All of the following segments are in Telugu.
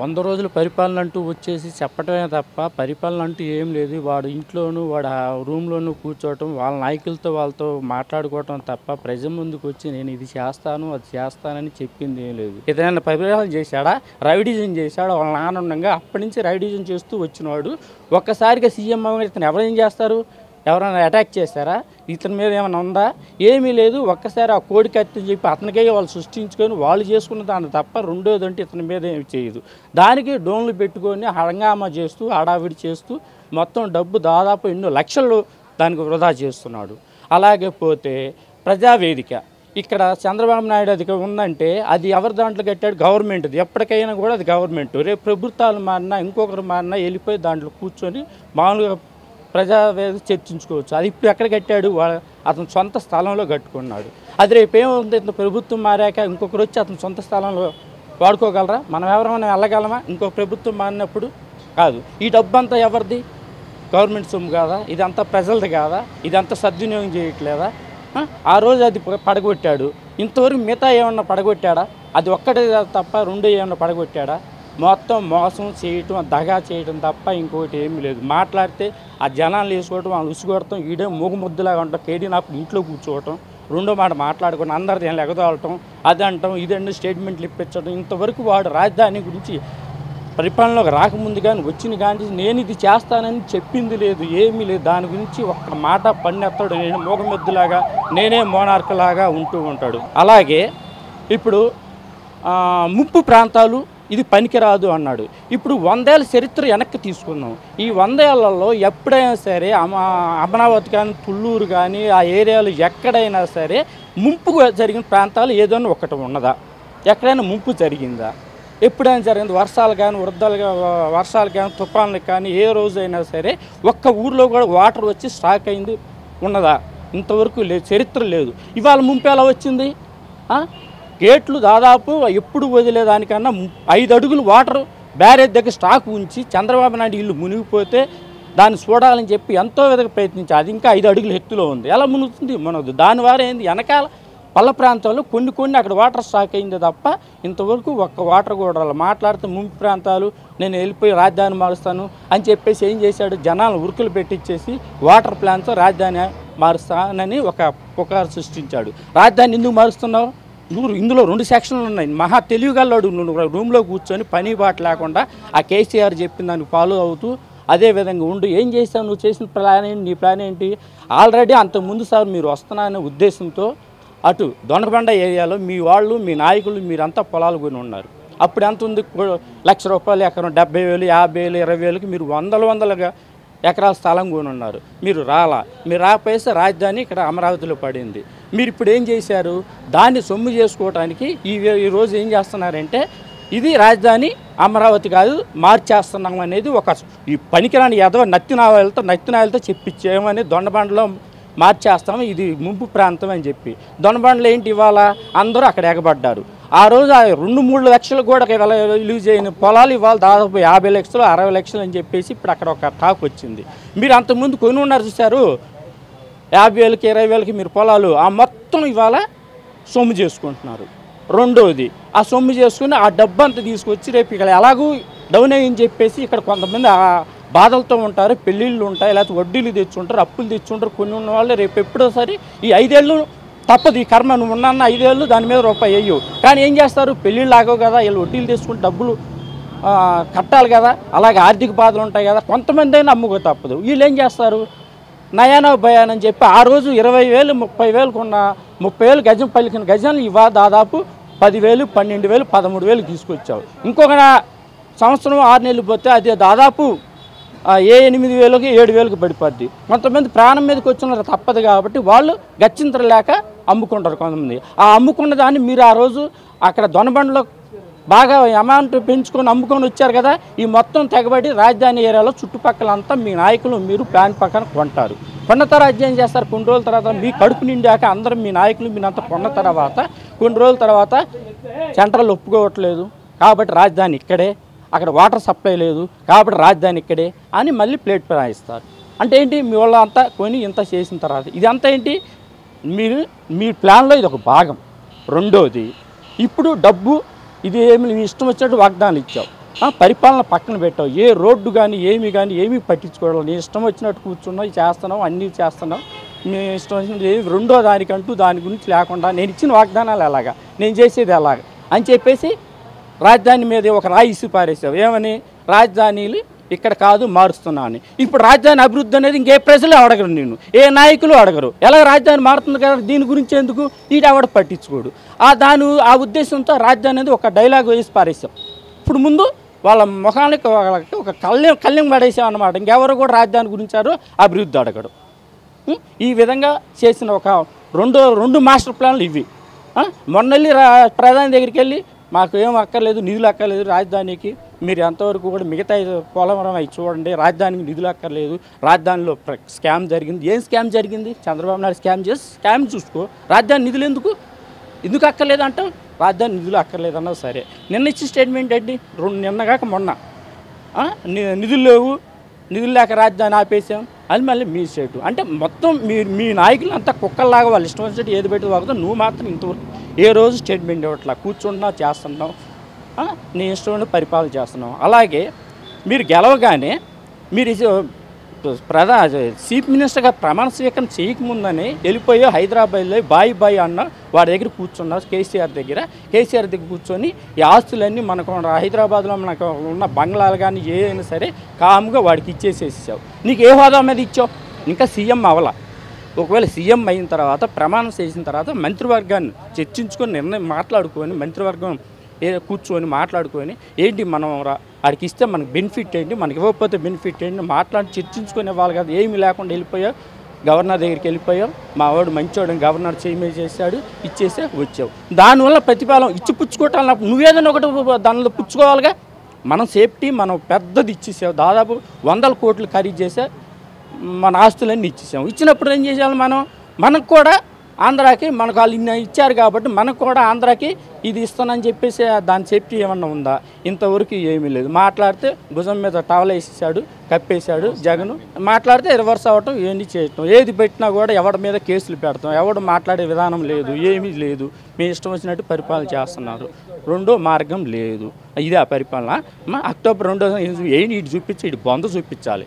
వంద రోజుల పరిపాలన అంటూ వచ్చేసి చెప్పటమే తప్ప పరిపాలన అంటూ ఏం లేదు. వాడు ఇంట్లోనూ వాడు రూమ్లోనూ కూర్చోవటం వాళ్ళ నాయకులతో వాళ్ళతో మాట్లాడుకోవటం తప్ప ప్రజల ముందుకు వచ్చి నేను ఇది చేస్తాను అది చేస్తానని చెప్పింది ఏం లేదు. ఏదైనా పరిపాలన చేశాడా? రైడిజం చేశాడా? వాళ్ళ నాన్న ఉండగా అప్పటి నుంచి రైడిజం చేస్తూ వచ్చినవాడు. ఒక్కసారిగా సీఎం అవ్వగానే ఇతను ఎవరేం చేస్తారు? ఎవరైనా అటాక్ చేశారా? ఇతని మీద ఏమైనా ఉందా? ఏమీ లేదు. ఒక్కసారి ఆ కోడి కత్తి చెప్పి అతనికే వాళ్ళు సృష్టించుకొని వాళ్ళు చేసుకున్న దాన్ని తప్ప రెండోది అంటే ఇతని మీద ఏమి చేయదు. దానికి డోన్లు పెట్టుకొని హంగామా చేస్తూ హడావిడి చేస్తూ మొత్తం డబ్బు దాదాపు ఎన్నో లక్షలు దానికి వృధా చేస్తున్నాడు. అలాగే పోతే ప్రజావేదిక. ఇక్కడ చంద్రబాబు నాయుడు అది ఉందంటే అది ఎవరి దాంట్లో కట్టాడు? గవర్నమెంట్ది. ఎప్పటికైనా కూడా అది గవర్నమెంట్. రేపు ప్రభుత్వాలు మారినా ఇంకొకరు మారినా వెళ్ళిపోయి దాంట్లో కూర్చొని మామూలుగా ప్రజావేద చర్చించుకోవచ్చు. అది ఇప్పుడు ఎక్కడ కట్టాడు? వా- అతని సొంత స్థలంలో కట్టుకున్నాడు. అది రేపు ఇంత ఇతను ప్రభుత్వం మారాక ఇంకొకరు వచ్చి అతని సొంత స్థలంలో వాడుకోగలరా? మనం ఎవరైనా వెళ్ళగలమా? ఇంకొక ప్రభుత్వం మారినప్పుడు కాదు. ఈ డబ్బు అంతా ఎవరిది? గవర్నమెంట్ సొమ్ము కాదా? ఇదంతా ప్రజలది కాదా? ఇదంతా సద్వినియోగం చేయట్లేదా? ఆ? రోజు అది పడగొట్టాడు. ఇంతవరకు మిగతా ఏమన్నా పడగొట్టాడా? అది ఒక్కటే తప్ప రెండు ఏమన్నా పడగొట్టాడా? మొత్తం మోసం చేయటం దగా చేయటం తప్ప ఇంకోటి ఏమీ లేదు. మాట్లాడితే ఆ జనాలు వేసుకోవటం వాళ్ళు ఉసిగొడటం ఈడే మూగుముద్దులాగా ఉంటాం కేడీ నాకు ఇంట్లో కూర్చోవటం రెండో మాట మాట్లాడుకుని అందరిది ఏం ఎగదోలటం అది అంటాం ఇదండి స్టేట్మెంట్లు ఇప్పించడం ఇంతవరకు వాడు రాజధాని గురించి పరిపాలనలోకి రాకముందు కానీ వచ్చిన కానీ నేను ఇది చేస్తానని చెప్పింది లేదు ఏమీ లేదు. దాని గురించి ఒక్క మాట పన్నెత్తాడు. నేను మూగమెద్దులాగా నేనే మోనార్కలాగా ఉంటూ ఉంటాడు. అలాగే ఇప్పుడు ముప్పు ప్రాంతాలు ఇది పనికిరాదు అన్నాడు. ఇప్పుడు వందేళ్ళ చరిత్ర వెనక్కి తీసుకున్నాం ఈ వందేళ్ళలో ఎప్పుడైనా సరే అమరావతి కానీ తుళ్ళూరు కానీ ఆ ఏరియాలు ఎక్కడైనా సరే ముంపు జరిగిన ప్రాంతాలు ఏదైనా ఒకటి ఉన్నదా? ఎక్కడైనా ముంపు జరిగిందా? ఎప్పుడైనా జరిగింది వర్షాలు కానీ వృద్ధాలు వర్షాలు కానీ తుఫాన్లు కానీ ఏ రోజైనా సరే ఒక్క ఊర్లో కూడా వాటర్ వచ్చి స్టాక్ అయింది ఉన్నదా? ఇంతవరకు లేదు చరిత్ర లేదు. ఇవాళ ముంపు ఎలా వచ్చింది? గేట్లు దాదాపు ఎప్పుడు వదిలేదానికన్నా ము- ఐదు అడుగులు వాటర్ బ్యారేజ్ దగ్గర స్టాక్ ఉంచి చంద్రబాబు నాయుడు ఇల్లు మునిగిపోతే దాన్ని చూడాలని చెప్పి ఎంతో విధంగా ప్రయత్నించి అది ఇంకా ఐదు అడుగుల ఎత్తులో ఉంది. ఎలా మునుగుతుంది? మనదు దాని ఏంది? వెనకాల పల్ల ప్రాంతాల్లో కొన్ని కొన్ని అక్కడ వాటర్ స్టాక్ అయింది తప్ప ఇంతవరకు ఒక్క వాటర్ కూడా మాట్లాడితే ముంపు ప్రాంతాలు నేను వెళ్ళిపోయి రాజధాని మారుస్తాను అని చెప్పేసి ఏం చేశాడు? జనాలు ఉరుకులు పెట్టించేసి వాటర్ ప్లాన్తో రాజధాని మారుస్తానని ఒక పుకారు సృష్టించాడు. రాజధాని ఎందుకు మారుస్తున్నావు? ఇందులో రెండు సెక్షన్లు ఉన్నాయి. మహా తెలివిగల్లాడు నువ్వు రూమ్లో కూర్చొని పని బాట లేకుండా ఆ కేసీఆర్ చెప్పిన దానికి ఫాలో అవుతూ అదే విధంగా ఉండు. ఏం చేసావు నువ్వు చేసిన ప్లాన్ ఏంటి? నీ ప్లాన్ ఏంటి? ఆల్రెడీ అంతకుముందు సార్ మీరు వస్తున్నారనే ఉద్దేశంతో అటు దొండబండ ఏరియాలో మీ వాళ్ళు మీ నాయకులు మీరంతా పొలాలు కొని ఉన్నారు. అప్పుడు ఎంత ఉంది? లక్ష రూపాయలు ఎకరం డెబ్బై వేలు యాభై వేలు ఇరవై వేలకి మీరు వందల వందలుగా ఎకరాల స్థలం కొని ఉన్నారు. మీరు రాలా. మీరు రాకపోయేస్తే రాజధాని ఇక్కడ అమరావతిలో పడింది. మీరు ఇప్పుడు ఏం చేశారు? దాన్ని సొమ్ము చేసుకోవడానికి ఈ ఈరోజు ఏం చేస్తున్నారంటే ఇది రాజధాని అమరావతి కాదు మార్చేస్తున్నాం అనేది ఒక ఈ పనికిరాని ఎదవ నత్తినాయలతో నత్తినాయలతో చెప్పించేమని దొండబండలో మార్చేస్తాము ఇది ముంపు ప్రాంతం అని చెప్పి. దొండబండలు ఏంటి ఇవాళ? అందరూ అక్కడ ఎగబడ్డారు. ఆ రోజు ఆ రెండు మూడు లక్షలు కూడా ఇవాళ రిలీజ్ అయిన పొలాలు ఇవాళ దాదాపు యాభై లక్షలు అరవై లక్షలు అని చెప్పేసి ఇప్పుడు అక్కడ ఒక టాక్ వచ్చింది. మీరు అంతకుముందు కొని ఉన్నారు చూశారు? యాభై వేలకి ఇరవై వేలకి మీరు పొలాలు ఆ మొత్తం ఇవాళ సొమ్ము చేసుకుంటున్నారు. రెండోది ఆ సొమ్ము చేసుకుని ఆ డబ్బు అంతా తీసుకొచ్చి రేపు ఇక్కడ ఎలాగూ డౌన్ అయ్యని చెప్పేసి ఇక్కడ కొంతమంది ఆ బాధలతో ఉంటారు. పెళ్ళిళ్ళు ఉంటాయి లేకపోతే వడ్డీలు తెచ్చుంటారు అప్పులు తెచ్చుంటారు కొన్ని ఉన్న వాళ్ళు రేపు ఎప్పుడో సరే ఈ ఐదేళ్ళు తప్పదు ఈ కర్మ నువ్వు ఉన్న ఐదేళ్ళు దాని మీద రూపాయి వేయవు. కానీ ఏం చేస్తారు? పెళ్ళిళ్ళు ఆగవు కదా వీళ్ళు వడ్డీలు తీసుకుంటే డబ్బులు కట్టాలి కదా. అలాగే ఆర్థిక బాధలు ఉంటాయి కదా. కొంతమంది అయినా అమ్ముకో తప్పదు. వీళ్ళు ఏం చేస్తారు? నయానో భయాన్ అని చెప్పి ఆ రోజు ఇరవై వేలు ముప్పై వేలకు ఉన్న ముప్పై వేలు గజం పలికిన గజాలు ఇవా దాదాపు పదివేలు పన్నెండు వేలు పదమూడు వేలు తీసుకొచ్చావు. ఇంకొక సంవత్సరం ఆరు నెలలు పోతే అది దాదాపు ఏ ఎనిమిది వేలకి ఏడు వేలకు పడిపోద్ది. కొంతమంది ప్రాణం మీదకి వచ్చిన తప్పదు కాబట్టి వాళ్ళు గచ్చింతర లేక అమ్ముకుంటారు కొంతమంది. ఆ అమ్ముకున్న దాన్ని మీరు ఆ రోజు అక్కడ దొనబండలో బాగా అమౌంట్ పెంచుకొని అమ్ముకొని వచ్చారు కదా ఈ మొత్తం తెగబడి రాజధాని ఏరియాలో చుట్టుపక్కలంతా మీ నాయకులు మీరు ప్లాన్ పక్కన కొంటారు. కొన్న తర్వాత ఏం చేస్తారు? కొన్ని రోజుల తర్వాత మీ కడుపు నిండాక అందరూ మీ నాయకులు మీరంతా కొన్న తర్వాత కొన్ని రోజుల తర్వాత సెంట్రల్ ఒప్పుకోవట్లేదు. కాబట్టి రాజధాని ఇక్కడే అక్కడ వాటర్ సప్లై లేదు కాబట్టి రాజధాని ఇక్కడే అని మళ్ళీ ప్లేట్ ప్రయాణిస్తారు అంటే ఏంటి? మీ వాళ్ళ అంతా కొని ఇంత చేసిన తర్వాత. ఇదంతా ఏంటి? మీరు మీ ప్లాన్లో ఇది ఒక భాగం. రెండోది ఇప్పుడు డబ్బు ఇది ఏమి నువ్వు ఇష్టం వచ్చినట్టు వాగ్దానాలు ఇచ్చావు. ఆ, పరిపాలన పక్కన పెట్టావు. ఏ రోడ్డు కానీ ఏమి కానీ ఏమీ పట్టించుకోవడం నీ ఇష్టం వచ్చినట్టు కూర్చున్నావు చేస్తున్నావు అన్నీ చేస్తున్నావు. నీ ఇష్టం వచ్చినట్టు ఏమి రెండో దానికంటూ దాని గురించి లేకుండా నేను ఇచ్చిన వాగ్దానాలు ఎలాగా? నేను చేసేది ఎలాగా? అని చెప్పేసి రాజధాని మీద ఒక రాయి ఇసి పారేసావు. ఏమని? రాజధానిలు ఇక్కడ కాదు మారుస్తున్నా అని. ఇప్పుడు రాజధాని అభివృద్ధి అనేది ఇంకే ప్రజలు అడగరు నేను ఏ నాయకులు అడగరు. ఎలా రాజధాని మారుతుంది కదా దీని గురించి ఎందుకు? ఈడు పట్టించుకోడు. ఆ దాని ఆ ఉద్దేశంతో రాజధాని అనేది ఒక డైలాగ్ వేసి పారేసాం ఇప్పుడు ముందు వాళ్ళ ముఖానికి వాళ్ళకి ఒక కళ్ళెం కళ్ళెం పడేసాం అనమాట ఇంకెవరు కూడా రాజధాని గురించారు అభివృద్ధి అడగడు ఈ విధంగా చేసిన ఒక రెండు రెండు మాస్టర్ ప్లాన్లు ఇవి. మొన్నళ్ళి మొన్న వెళ్ళి రా ప్రధాని దగ్గరికి వెళ్ళి మాకు ఏం అక్కర్లేదు నిధులు అక్కర్లేదు రాజధానికి. మీరు ఎంతవరకు కూడా మిగతా పోలవరం అవి చూడండి రాజధానికి నిధులు అక్కర్లేదు. రాజధానిలో ప్ర- స్కామ్ జరిగింది. ఏం స్కామ్ జరిగింది? చంద్రబాబు నాయుడు స్కామ్ చేసి స్కామ్ చూసుకో. రాజధాని నిధులు ఎందుకు? ఎందుకు అక్కర్లేదు అంటావు? రాజధాని నిధులు అక్కర్లేదు సరే. నిన్న ఇచ్చిన స్టేట్మెంట్ ఏంటి? రెండు నిన్నగాక మొన్న. నిధులు లేవు. నిధులు లేక రాజధాని ఆపేసాం అది మళ్ళీ మీ స్టేట్ అంటే మొత్తం మీ మీ నాయకులు అంతా కుక్కల్లాగా వాళ్ళు ఇష్టం వచ్చినట్టు ఏది పెట్టి వాగుతావు నువ్వు మాత్రం ఇంతవరకు ఏ రోజు స్టేట్మెంట్ ఇవ్వట్లా. కూర్చుంటున్నావు చేస్తున్నావు. నీ ఇష్టం పరిపాలన చేస్తున్నాం అలాగే మీరు గెలవగానే మీరు ప్రధా చీఫ్ మినిస్టర్గా ప్రమాణ స్వీకారం చేయకముందని వెళ్ళిపోయి హైదరాబాద్లో బాయ్ బాయ్ అన్న వాడి దగ్గర కూర్చున్నారు కేసీఆర్ దగ్గర. కేసీఆర్ దగ్గర కూర్చొని ఈ ఆస్తులన్నీ మనకు హైదరాబాద్లో మనకు ఉన్న బంగ్లాలు కానీ ఏదైనా సరే కామ్గా వాడికి ఇచ్చేసేసావు నీకు ఏ హోదా మీద ఇచ్చావు? ఇంకా సీఎం అవలా. ఒకవేళ సీఎం అయిన తర్వాత ప్రమాణం చేసిన తర్వాత మంత్రివర్గాన్ని చర్చించుకొని నిర్ణయం మాట్లాడుకొని మంత్రివర్గం కూర్చొని మాట్లాడుకొని ఏంటి మనం ఆడికి వాడికి ఇస్తే మనకి బెనిఫిట్ ఏంటి? మనకి ఇవ్వకపోతే బెనిఫిట్ ఏంటి? మాట్లాడి చర్చించుకునే వాళ్ళు కాదు. ఏమీ లేకుండా వెళ్ళిపోయావు. గవర్నర్ దగ్గరికి వెళ్ళిపోయావు. మా వాడు మంచోడు గవర్నర్ చేయమే చేశాడు. ఇచ్చేసే వచ్చావు. దానివల్ల ప్రతిఫలం ఇచ్చి పుచ్చుకోవటం నువ్వేదైనా ఒకటి దానిలో పుచ్చుకోవాలిగా? మనం సేఫ్టీ మనం పెద్దది ఇచ్చేసావు. దాదాపు వందల కోట్లు ఖరీదు చేసే మన ఆస్తులన్నీ ఇచ్చేసాం. ఇచ్చినప్పుడు ఏం చేసాము మనం? మనకు కూడా ఆంధ్రాకి మనకు వాళ్ళు ఇన్ని ఇచ్చారు కాబట్టి మనకు కూడా ఆంధ్రాకి ఇది ఇస్తానని చెప్పేసి దాని సేఫ్టీ ఏమన్నా ఉందా? ఇంతవరకు ఏమీ లేదు. మాట్లాడితే భుజం మీద టవల్ వేసేసాడు కప్పేశాడు జగన్. మాట్లాడితే రివర్స్ అవ్వటం ఏంటి చేయటం. ఏది పెట్టినా కూడా ఎవడి మీద కేసులు పెడతాం. ఎవడు మాట్లాడే విధానం లేదు ఏమీ లేదు. మీ ఇష్టం వచ్చినట్టు పరిపాలన చేస్తున్నారు. రెండో మార్గం లేదు. ఇదే ఆ పరిపాలన. మా అక్టోబర్ రెండో ఏంటి ఇటు చూపించి ఇటు బొంద చూపించాలి.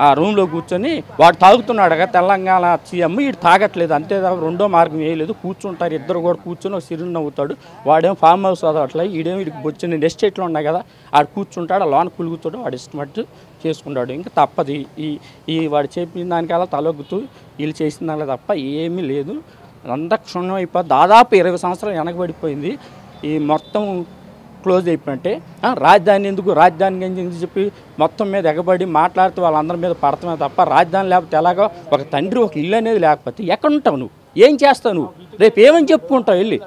ఆ? రూమ్లో కూర్చొని వాడు తాగుతున్నాడు కదా తెలంగాణ సీఎం. వీడు తాగట్లేదు అంతే తప్ప రెండో మార్గం వేయలేదు కూర్చుంటారు ఇద్దరు కూడా కూర్చొని ఒక నవ్వుతాడు. వాడేం ఫామ్ హౌస్ చదవట్లేదు ఈడేమో ఇటు వచ్చిన ఎస్టేట్లో ఉన్నాయి కదా ఆడు కూర్చుంటాడు ఆ లోన కులుగుతాడు వాడు ఇష్టమట్టు చేసుకుంటాడు. ఇంకా తప్పదు. ఈ- ఈ ఈ వాడు చెప్పిన దానికల్లా తలొగ్గుతూ వీళ్ళు చేసిన దానిలో తప్ప ఏమీ లేదు. అంతా క్షుణ్ణం అయిపోయి దాదాపు ఇరవై సంవత్సరాలు వెనకబడిపోయింది. ఈ మొత్తం క్లోజ్ అయిపోయినట్టే. రాజధాని ఎందుకు? రాజధాని ఎందుకు చెప్పి మొత్తం మీద ఎగబడి మాట్లాడుతూ వాళ్ళందరి మీద పడతామే తప్ప రాజధాని లేకపోతే ఎలాగో ఒక తండ్రి ఒక ఇల్లు అనేది లేకపోతే ఎక్కడ ఉంటావు నువ్వు? ఏం చేస్తావు నువ్వు? రేపు ఏమని చెప్పుకుంటావు వెళ్ళి?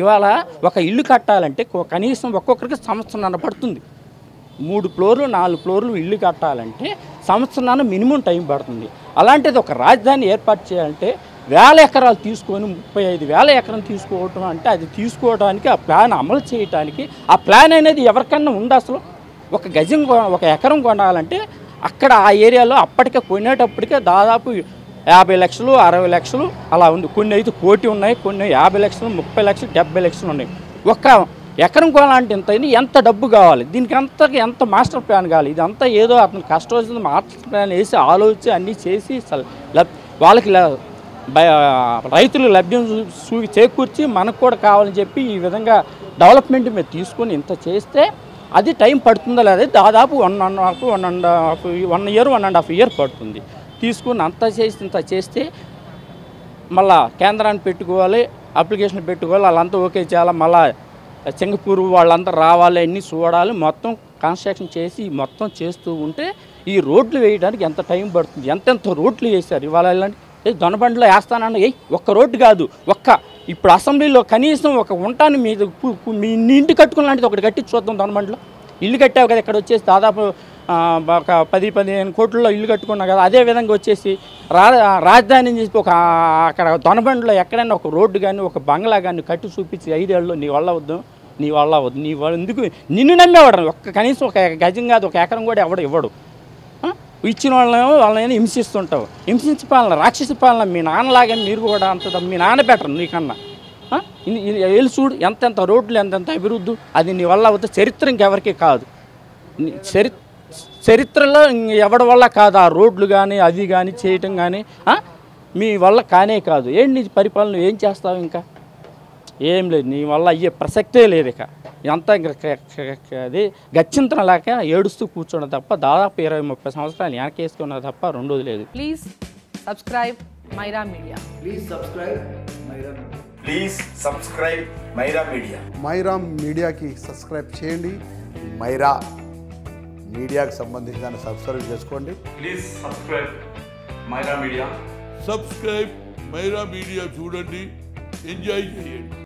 ఇవాళ ఒక ఇల్లు కట్టాలంటే కనీసం ఒక్కొక్కరికి సంవత్సరం పడుతుంది. మూడు ఫ్లోర్లు నాలుగు ఫ్లోర్లు ఇల్లు కట్టాలంటే సంవత్సరాన మినిమం టైం పడుతుంది. అలాంటిది ఒక రాజధాని ఏర్పాటు చేయాలంటే వేల ఎకరాలు తీసుకొని ముప్పై ఐదు వేల ఎకరం తీసుకోవటం అంటే అది తీసుకోవడానికి ఆ ప్లాన్ అమలు చేయడానికి ఆ ప్లాన్ అనేది ఎవరికన్నా ఉంది అసలు? ఒక గజం ఒక ఎకరం కొనాలంటే అక్కడ ఆ ఏరియాలో అప్పటికే కొనేటప్పటికే దాదాపు యాభై లక్షలు అరవై లక్షలు అలా ఉంది. కొన్ని అయితే కోటి ఉన్నాయి కొన్ని యాభై లక్షలు ముప్పై లక్షలు డెబ్బై లక్షలు ఉన్నాయి. ఒక్క ఎకరం కొనాలంటే ఇంత అయింది ఎంత డబ్బు కావాలి? దీనికి అంత ఎంత మాస్టర్ ప్లాన్ కావాలి? ఇదంతా ఏదో అతను కష్టం వచ్చింది మాస్టర్ ప్లాన్ వేసి ఆలోచించి అన్నీ చేసి వాళ్ళకి రైతులు లభ్యం చూ- చేకూర్చి మనకు కూడా కావాలని చెప్పి ఈ విధంగా డెవలప్మెంట్ మీద తీసుకొని ఇంత చేస్తే అది టైం పడుతుందా లేదా దాదాపు one and half one and half one year one and half year పడుతుంది. తీసుకుని అంత చేసి ఇంత చేస్తే మళ్ళా కేంద్రాన్ని పెట్టుకోవాలి అప్లికేషన్ పెట్టుకోవాలి వాళ్ళంతా ఓకే చేయాలి మళ్ళా సింగపూర్ వాళ్ళంతా రావాలి అన్నీ చూడాలి మొత్తం కన్స్ట్రక్షన్ చేసి మొత్తం చేస్తూ ఉంటే ఈ రోడ్లు వేయడానికి ఎంత టైం పడుతుంది ఎంతెంత రోడ్లు వేశారు ఇవాళ ఇలాంటి దొనబండిలో వేస్తానన్న ఏ ఒక్క రోడ్డు కాదు ఒక్క. ఇప్పుడు అసెంబ్లీలో కనీసం ఒక ఉంటాను మీ మీ ఇంటి కట్టుకున్నలాంటిది ఒకటి కట్టి చూద్దాం దొనబండిలో. ఇల్లు కట్టావు కదా ఇక్కడ వచ్చేసి దాదాపు ఒక పది పదిహేను కోట్లలో ఇల్లు కట్టుకున్నావు కదా అదే విధంగా వచ్చేసి రా రాజధాని అని చెప్పి ఒక అక్కడ దొనబండిలో ఎక్కడైనా ఒక రోడ్డు కానీ ఒక బంగ్లా కానీ కట్టి చూపించి ఐదేళ్ళు నీ వల్ల వద్దు నీ వల్ల వద్దు నీ వల్ల ఎందుకు? నిన్ను నమ్మేవాడు. ఒక్క కనీసం ఒక గజం కాదు ఒక ఎకరం కూడా ఎవడు ఇవ్వడు. ఇచ్చిన వాళ్ళేమో వాళ్ళని హింసిస్తుంటావు. హింసించి పాలన రాక్షసి పాలన మీ నాన్నలాగా మీరు కూడా అంత మీ నాన్న బెటర్ నీకన్నా. ఆ? వెళ్ళి చూడు ఎంతెంత రోడ్లు ఎంతెంత అభివృద్ధి అది నీ వల్ల అవుతే చరిత్ర ఇంకెవరికి కాదు. చరి చరిత్రలో ఎవడి వల్ల కాదు? ఆ రోడ్లు కానీ అది కానీ చేయటం కానీ మీ వల్ల కానే కాదు. ఏంటి నీ పరిపాలన? ఏం చేస్తావు ఇంకా? ఏం లేదు నీ వల్ల అయ్యే ప్రసక్తే లేదు ఇక. క- అది గచ్చింతనం లేక ఏడుస్తూ కూర్చోవడం తప్ప దాదాపు ఇరవై ముప్పై సంవత్సరాలు వెనకేసుకున్నా తప్ప రెండోది లేదు. subscribe Myra Media. Please subscribe Myra Media. Please subscribe Myra Media. Myra మీడియాకి సబ్స్క్రైబ్ చేయండి. మైరా మీడియాకు సంబంధించి దాన్ని సబ్స్క్రైబ్ చేసుకోండి. Please subscribe Myra Media. Subscribe Myra Media చూడండి. ఎంజాయ్ చేయండి.